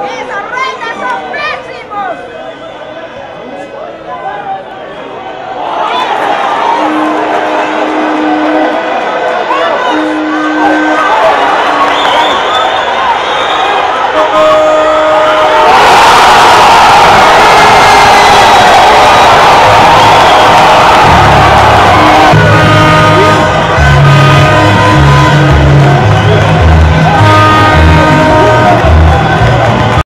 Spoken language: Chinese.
我也